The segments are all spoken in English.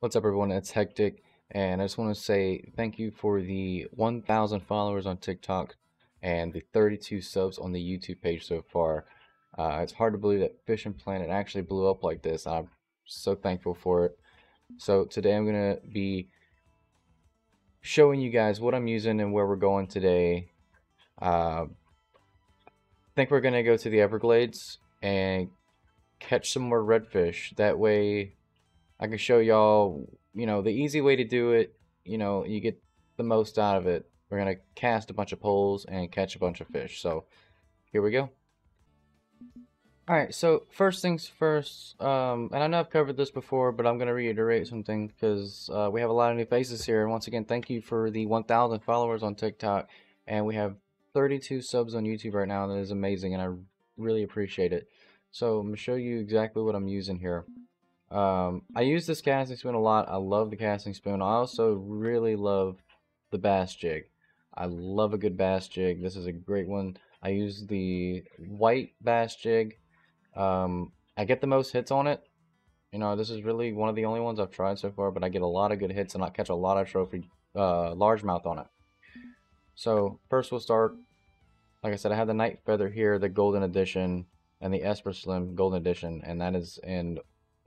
What's up, everyone? It's Hectik, and I just want to say thank you for the 1,000 followers on TikTok and the 32 subs on the YouTube page so far. Uh, it's hard to believe that Fishing Planet actually blew up like this. I'm so thankful for it. So today I'm going to be showing you guys what I'm using and where we're going today. Uh, I think we're going to go to the Everglades and catch some more redfish. That way I can show y'all, you know, the easy way to do it. You know, you get the most out of it. We're going to cast a bunch of poles and catch a bunch of fish. So here we go. Alright, so first things first, um, and I know I've covered this before, but I'm going to reiterate something because uh, we have a lot of new faces here. And once again, thank you for the 1,000 followers on TikTok. And we have 32 subs on YouTube right now. That is amazing, and I really appreciate it. So I'm going to show you exactly what I'm using here. Um, I use this casting spoon a lot. I love the casting spoon. I also really love the bass jig. I love a good bass jig. This is a great one. I use the white bass jig. Um, I get the most hits on it. You know, this is really one of the only ones I've tried so far, but I get a lot of good hits and I catch a lot of trophy uh, largemouth on it. So first we'll start, like I said, I have the Night Feather here, the Golden Edition, and the Esper Slim Golden Edition, and that is in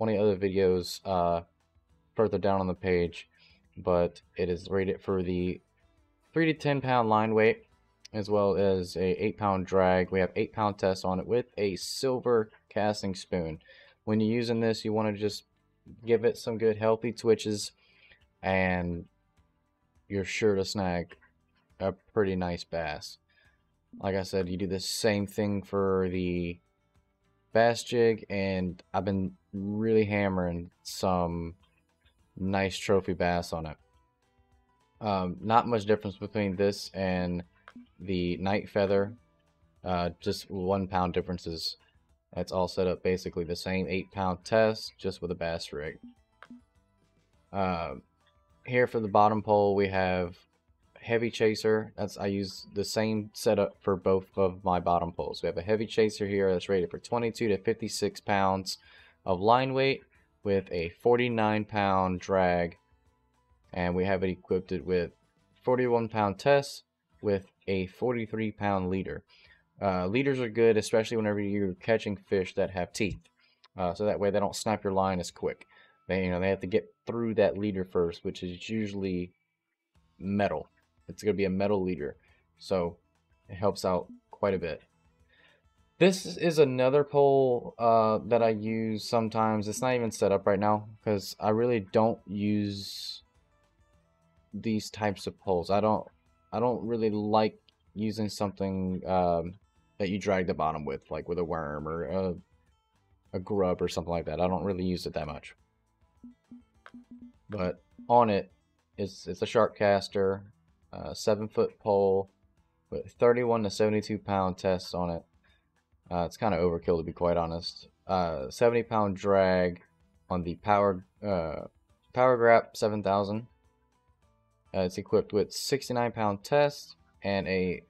one of the other videos uh, further down on the page, but it is rated for the 3 to 10 pound line weight as well as a 8 pound drag. We have 8 pound test on it with a silver casting spoon. When you're using this, you want to just give it some good healthy twitches and you're sure to snag a pretty nice bass. Like I said, you do the same thing for the bass jig and I've been really hammering some nice trophy bass on it. Um, not much difference between this and the night feather. Uh, just one pound differences. It's all set up basically the same eight pound test, just with a bass rig. Uh, here for the bottom pole, we have heavy chaser. That's I use the same setup for both of my bottom poles. We have a heavy chaser here that's rated for 22 to 56 pounds of line weight with a 49 pound drag and we have it equipped it with 41 pound test with a 43 pound leader. Uh, leaders are good especially whenever you're catching fish that have teeth uh, so that way they don't snap your line as quick. They, you know, they have to get through that leader first which is usually metal. It's going to be a metal leader so it helps out quite a bit. This is another pole uh, that I use sometimes. It's not even set up right now because I really don't use these types of poles. I don't I don't really like using something um, that you drag the bottom with, like with a worm or a, a grub or something like that. I don't really use it that much. But on it, it's, it's a shark caster, uh, 7 foot pole with 31 to 72 pound tests on it. Uh, it's kind of overkill to be quite honest. Uh, 70 pound drag on the Power uh, Power Grab 7000. Uh, it's equipped with 69 pound test and a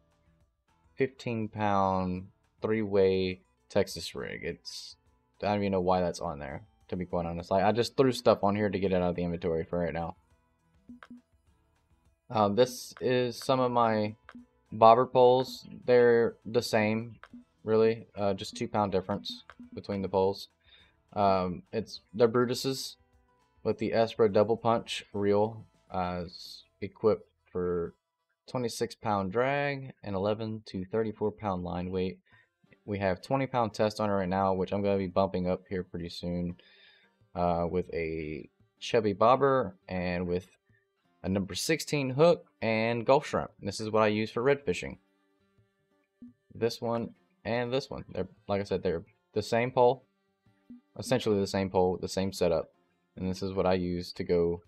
15 pound three way Texas rig. It's I don't even know why that's on there to be quite honest. Like I just threw stuff on here to get it out of the inventory for right now. Uh, this is some of my bobber poles. They're the same really. Uh, just two pound difference between the poles. Um, it's the Brutuses with the Espro Double Punch reel uh, equipped for 26 pound drag and 11 to 34 pound line weight. We have 20 pound test on it right now, which I'm going to be bumping up here pretty soon uh, with a chubby bobber and with a number 16 hook and Gulf shrimp. This is what I use for red fishing. This one and this one. They're like I said, they're the same pole, essentially the same pole, the same setup, and this is what I use to go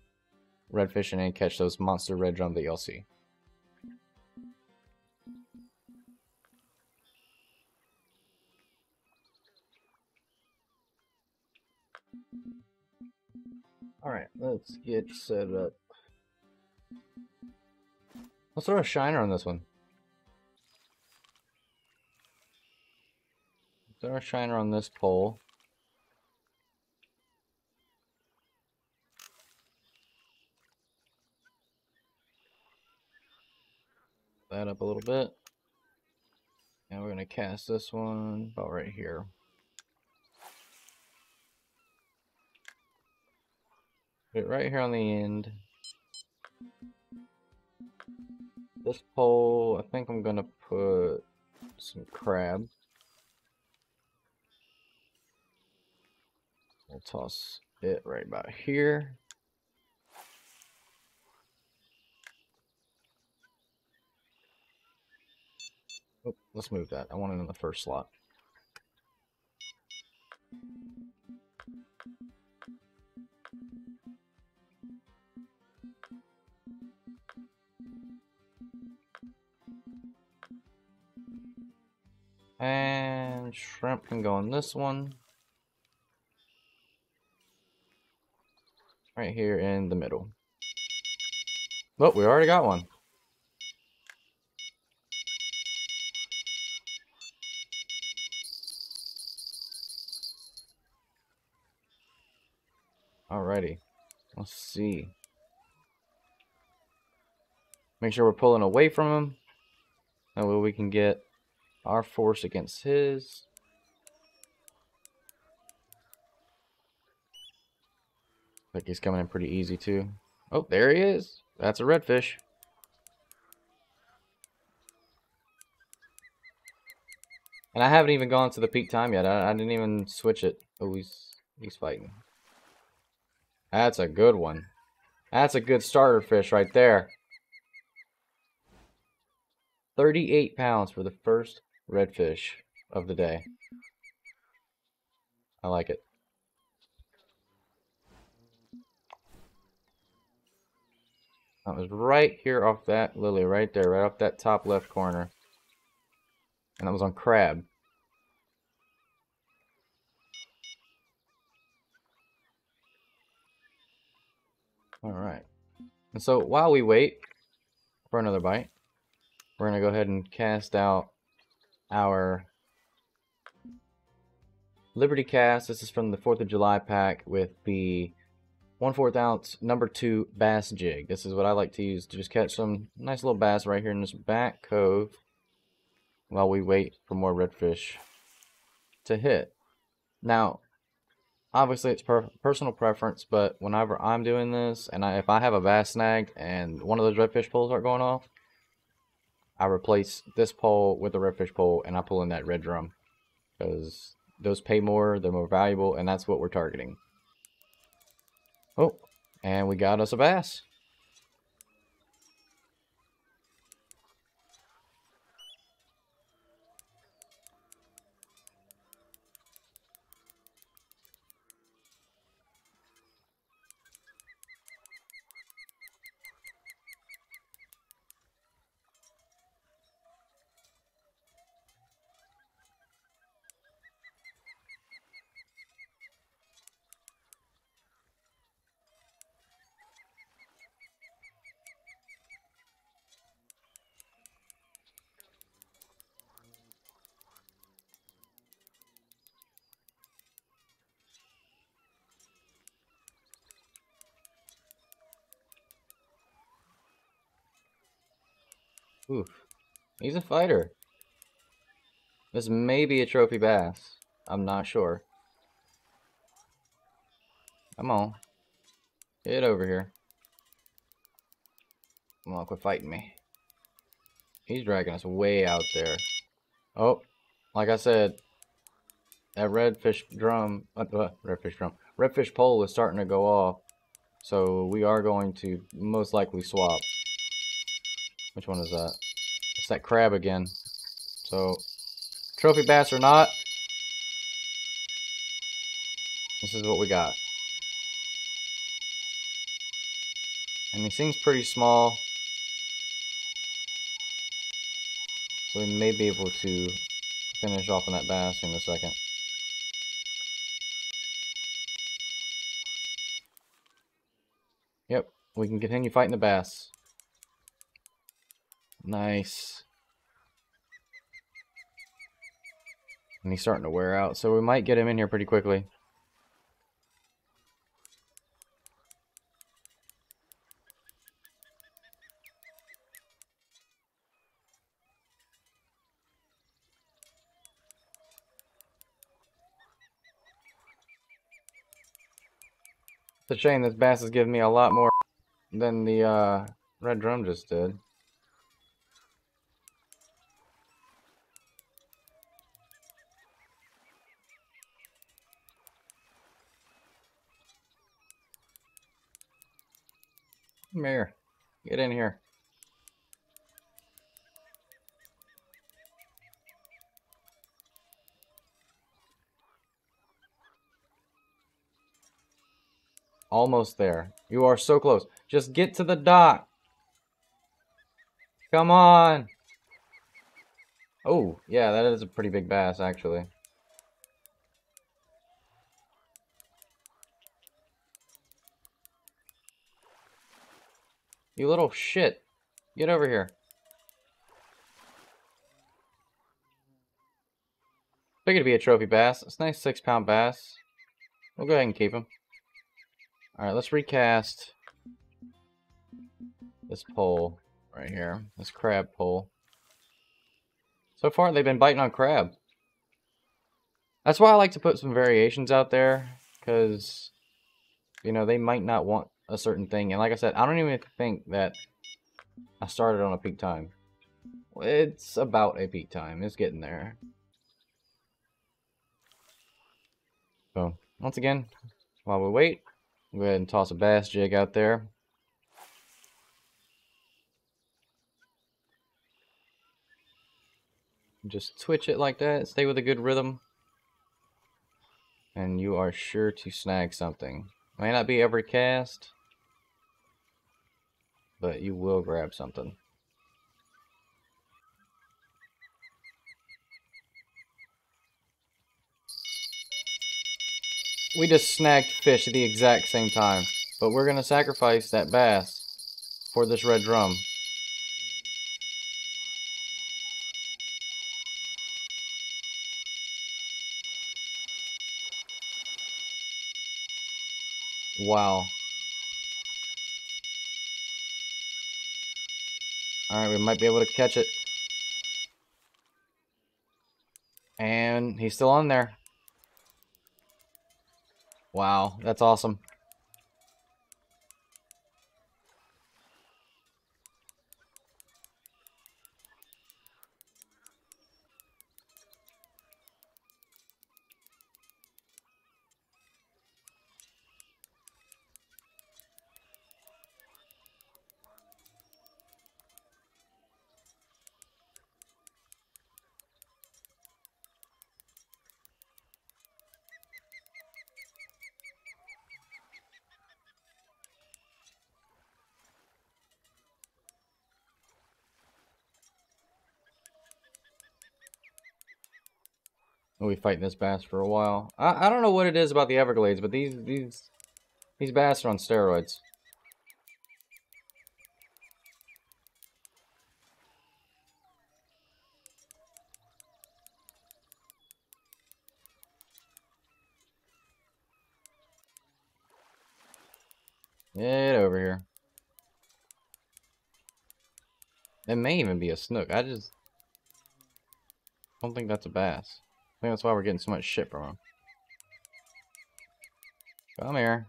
red fishing and catch those monster red drum that y'all see. Alright, let's get set up. Let's throw a shiner on this one. Throw a shiner on this pole. That up a little bit. And we're going to cast this one about right here. Put it right here on the end. This pole, I think I'm to put some crab. We'll toss it right about here. Oh, let's move that. I want it in the first slot. And shrimp can go on this one. Right here in the middle. Oh, we already got one. Alrighty. Let's see. Make sure we're pulling away from him. That way we can get our force against his. Like he's coming in pretty easy too. Oh, there he is. That's a redfish. And I haven't even gone to the peak time yet. I, I didn't even switch it. Oh, he's he's fighting. That's a good one. That's a good starter fish right there. 38 pounds for the first redfish of the day. I like it. That was right here off that lily, right there, right off that top left corner. And that was on crab. Alright. And so while we wait for another bite, we're going to go ahead and cast out our Liberty Cast. This is from the 4th of July pack with the 1 4th ounce number 2 bass jig. This is what I like to use to just catch some nice little bass right here in this back cove while we wait for more redfish to hit. Now, obviously it's per personal preference, but whenever I'm doing this, and I, if I have a bass snagged and one of those redfish poles aren't going off, I replace this pole with a redfish pole and I pull in that red drum because those pay more, they're more valuable, and that's what we're targeting. Oh, and we got us a bass. Oof. He's a fighter. This may be a trophy bass. I'm not sure. Come on. Get over here. Come on, quit fighting me. He's dragging us way out there. Oh, like I said, that redfish drum, uh, uh, redfish drum, redfish pole is starting to go off. So we are going to most likely swap. Which one is that? It's that crab again. So, trophy bass or not, this is what we got. And he seems pretty small. So we may be able to finish off on that bass in a second. Yep, we can continue fighting the bass. Nice. And he's starting to wear out, so we might get him in here pretty quickly. It's a shame this bass is giving me a lot more than the uh, red drum just did. Come here. Get in here. Almost there. You are so close. Just get to the dock. Come on. Oh, yeah, that is a pretty big bass, actually. You little shit. Get over here. Figured to be a trophy bass. It's a nice six pound bass. We'll go ahead and keep him. Alright, let's recast this pole right here. This crab pole. So far, they've been biting on crab. That's why I like to put some variations out there. Because, you know, they might not want a certain thing. And like I said, I don't even think that I started on a peak time. It's about a peak time. It's getting there. So, once again, while we wait, go ahead and toss a bass jig out there. Just twitch it like that. Stay with a good rhythm. And you are sure to snag something. May not be every cast, but you will grab something. We just snagged fish at the exact same time, but we're going to sacrifice that bass for this red drum. Wow. Alright, we might be able to catch it. And he's still on there. Wow, that's awesome. We'll be fighting this bass for a while. I, I don't know what it is about the Everglades, but these these these bass are on steroids. Get over here. It may even be a snook. I just don't think that's a bass think that's why we're getting so much shit from him. Come here.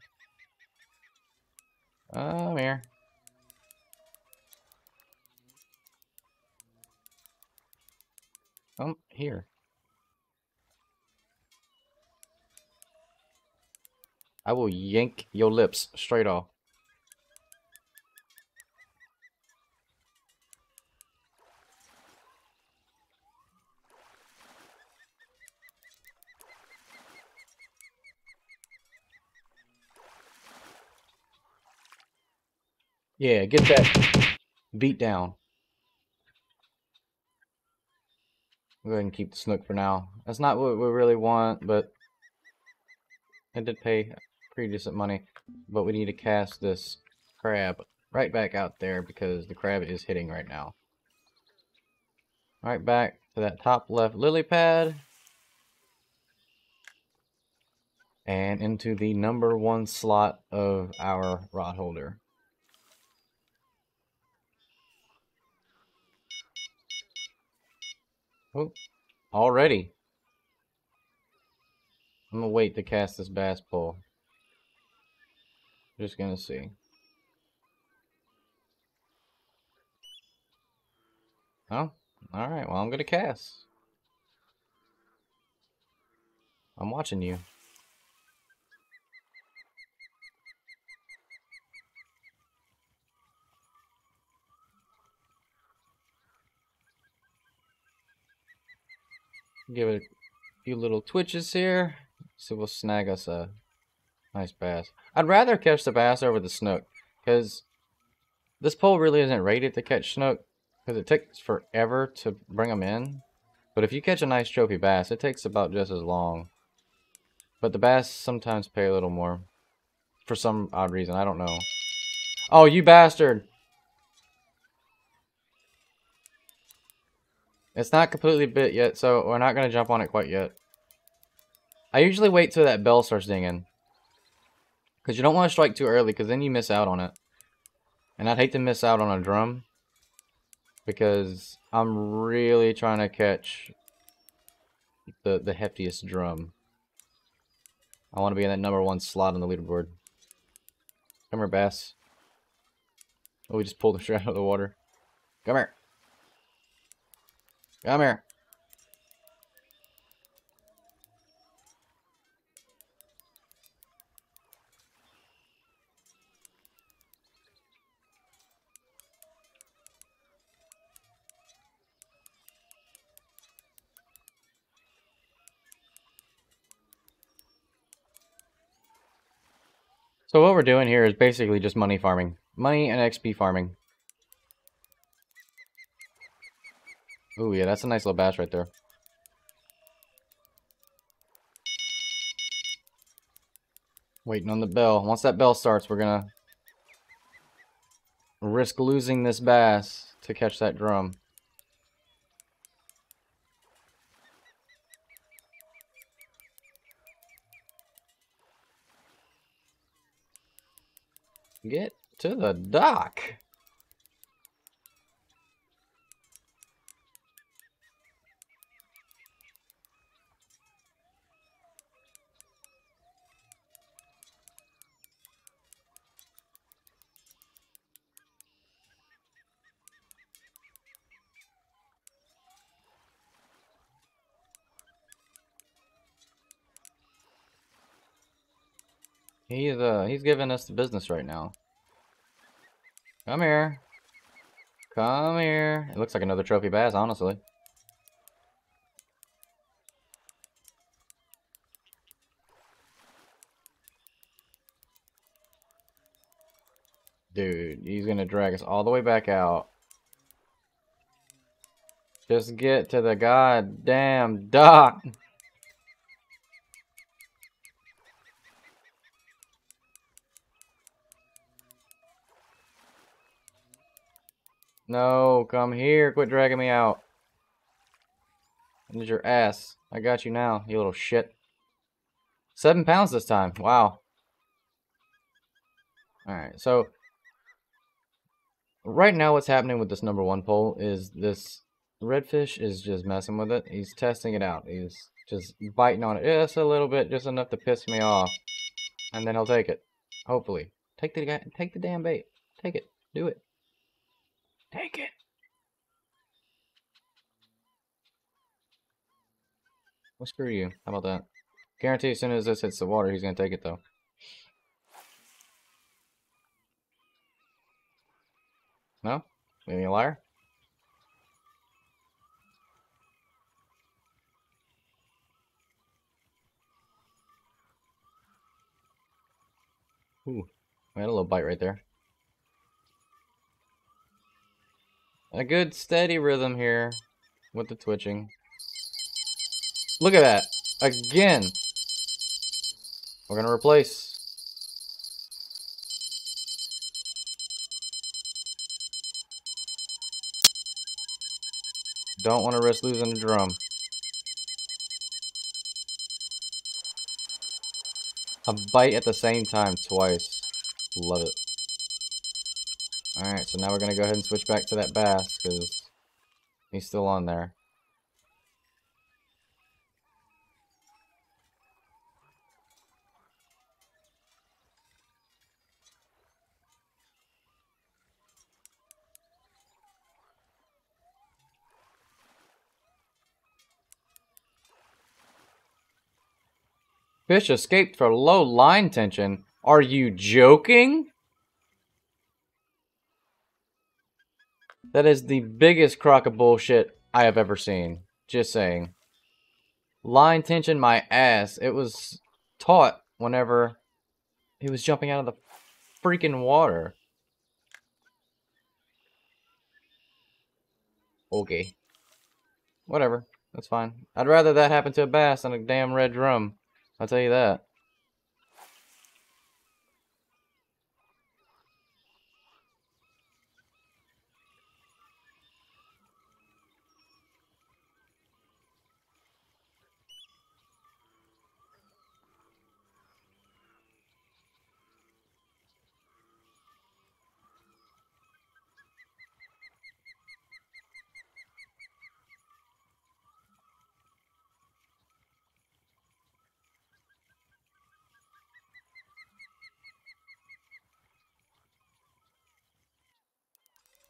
Come here. Come here. I will yank your lips straight off. Yeah, get that beat down. Go ahead and keep the snook for now. That's not what we really want, but it did pay pretty decent money. But we need to cast this crab right back out there because the crab is hitting right now. Right back to that top left lily pad. And into the number one slot of our rod holder. Oh, already. I'm gonna wait to cast this bass pole. Just gonna see. Oh, alright, well I'm gonna cast. I'm watching you. Give it a few little twitches here. So we'll snag us a nice bass. I'd rather catch the bass over the snook. Because this pole really isn't rated to catch snook. Because it takes forever to bring them in. But if you catch a nice trophy bass, it takes about just as long. But the bass sometimes pay a little more. For some odd reason, I don't know. Oh, you bastard! It's not completely bit yet, so we're not going to jump on it quite yet. I usually wait till that bell starts dinging. Because you don't want to strike too early, because then you miss out on it. And I'd hate to miss out on a drum. Because I'm really trying to catch the, the heftiest drum. I want to be in that number one slot on the leaderboard. Come here, Bass. Oh, we just pulled him straight out of the water. Come here. Come here. So what we're doing here is basically just money farming. Money and XP farming. Ooh, yeah, that's a nice little bass right there. Waiting on the bell. Once that bell starts, we're gonna risk losing this bass to catch that drum. Get to the dock. He's uh he's giving us the business right now. Come here. Come here. It looks like another trophy bass, honestly. Dude, he's gonna drag us all the way back out. Just get to the goddamn dock. No, come here. Quit dragging me out. There's your ass. I got you now, you little shit. Seven pounds this time. Wow. Alright, so... Right now what's happening with this number one pole is this redfish is just messing with it. He's testing it out. He's just biting on it just a little bit, just enough to piss me off. And then he'll take it. Hopefully. Take the take the damn bait. Take it. Do it. Take it. Well, screw you. How about that? Guarantee as soon as this hits the water, he's going to take it, though. No? Maybe a liar? Ooh, I had a little bite right there. A good steady rhythm here with the twitching. Look at that. Again. We're going to replace. Don't want to risk losing the drum. A bite at the same time twice. Love it. Alright, so now we're going to go ahead and switch back to that bass, because he's still on there. Fish escaped for low line tension. Are you joking? That is the biggest crock of bullshit I have ever seen. Just saying. Line tension my ass. It was taut whenever he was jumping out of the freaking water. Okay. Whatever. That's fine. I'd rather that happen to a bass than a damn red drum. I'll tell you that.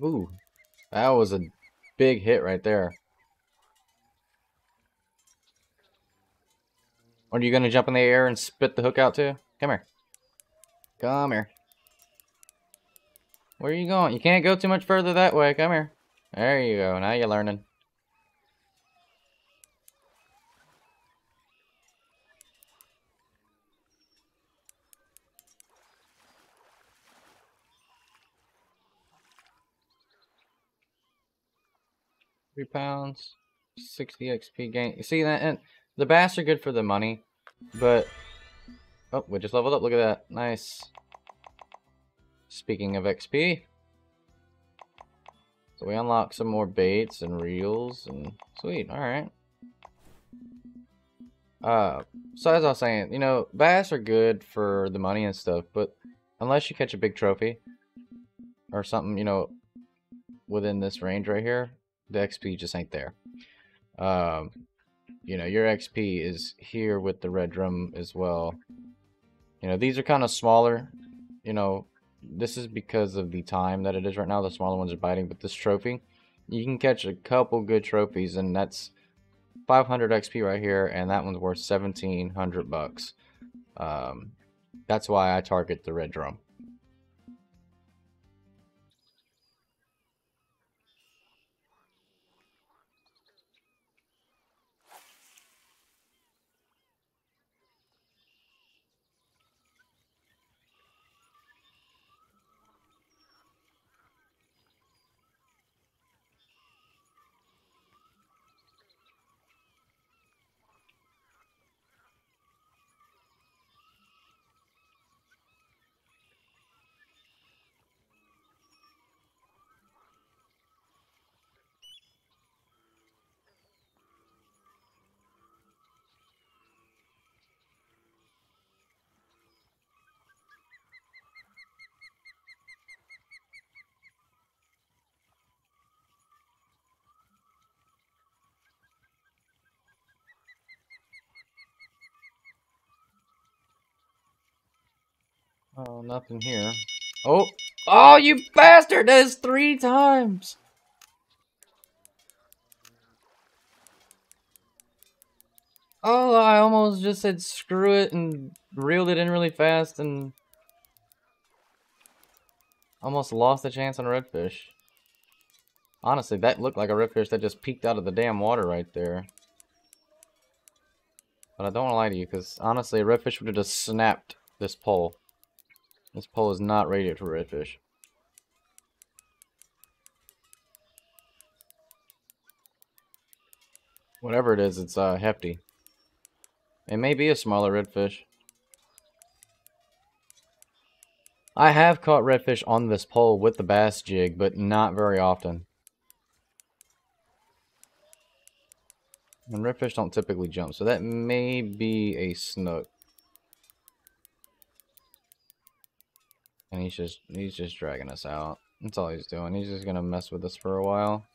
Ooh, that was a big hit right there. Are you gonna jump in the air and spit the hook out too? Come here. Come here. Where are you going? You can't go too much further that way. Come here. There you go. Now you're learning. Three pounds, 60 XP gain. You see that? And the bass are good for the money, but... Oh, we just leveled up. Look at that. Nice. Speaking of XP. So we unlock some more baits and reels and... Sweet, alright. Uh, so as I was saying, you know, bass are good for the money and stuff, but unless you catch a big trophy or something, you know, within this range right here, the XP just ain't there. Um, you know, your XP is here with the red drum as well. You know, these are kind of smaller. You know, this is because of the time that it is right now. The smaller ones are biting, but this trophy, you can catch a couple good trophies, and that's 500 XP right here, and that one's worth 1700 bucks. Um, that's why I target the red drum. Oh, nothing here. Oh! Oh, you bastard! That is three times! Oh, I almost just said screw it and reeled it in really fast and almost lost the chance on a redfish. Honestly, that looked like a redfish that just peeked out of the damn water right there. But I don't want to lie to you, because honestly, a redfish would have just snapped this pole. This pole is not rated for redfish. Whatever it is, it's uh, hefty. It may be a smaller redfish. I have caught redfish on this pole with the bass jig, but not very often. And redfish don't typically jump, so that may be a snook. And he's just he's just dragging us out. That's all he's doing. He's just gonna mess with us for a while.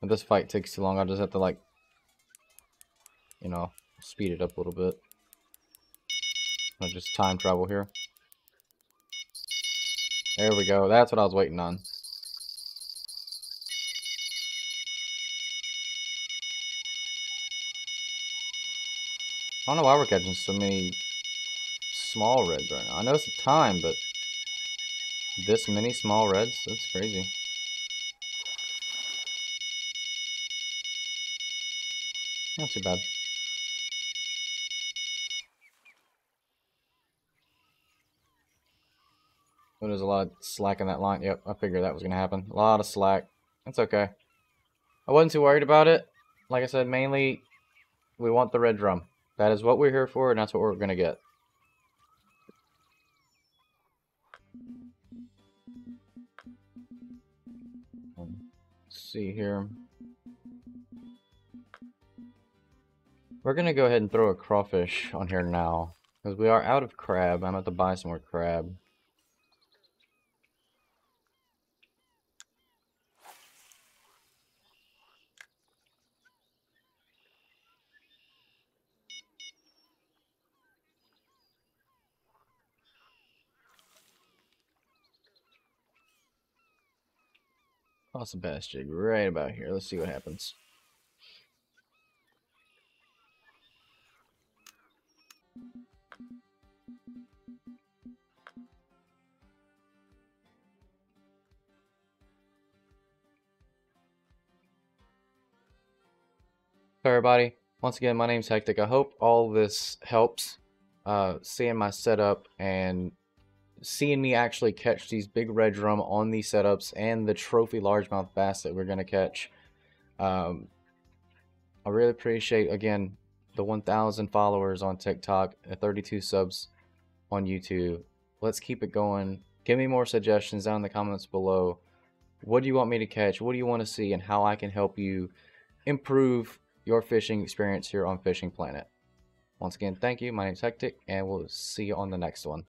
If this fight takes too long, I'll just have to like you know, speed it up a little bit. I'll just time travel here. There we go. That's what I was waiting on. I don't know why we're catching so many small reds right now. I know it's a time, but this many small reds? That's crazy. Not too bad. But there's a lot of slack in that line. Yep, I figured that was going to happen. A lot of slack. That's okay. I wasn't too worried about it. Like I said, mainly we want the red drum. That is what we're here for, and that's what we're going to get. See here. We're to go ahead and throw a crawfish on here now. Because we are out of crab. I'm going to buy some more crab. Awesome bass jig right about here. Let's see what happens. Hey everybody, once again my name's Hectik. I hope all this helps uh, seeing my setup and seeing me actually catch these big red drum on these setups and the trophy largemouth bass that we're going to catch. Um, I really appreciate, again, the 1,000 followers on TikTok, the 32 subs on YouTube. Let's keep it going. Give me more suggestions down in the comments below. What do you want me to catch? What do you want to see? And how I can help you improve your fishing experience here on Fishing Planet. Once again, thank you. My name's Hectik, and we'll see you on the next one.